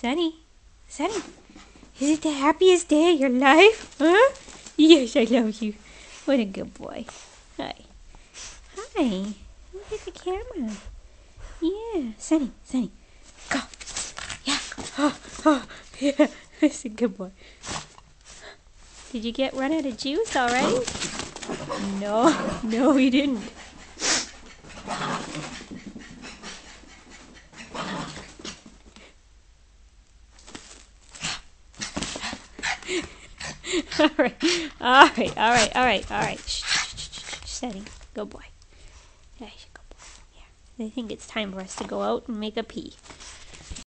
Sunny, Sunny, is it the happiest day of your life? Huh? Yes, I love you. What a good boy. Hi. Hi. Look at the camera. Yeah. Sunny, Sunny. Go. Yeah. Oh, oh, yeah. That's a good boy. Did you get run out of juice already? No, no, we didn't. all right, all right, all right, all right, all right. Shh, shh, shh. Steady, good boy. Yeah, good boy. Yeah. I think it's time for us to go out and make a pee.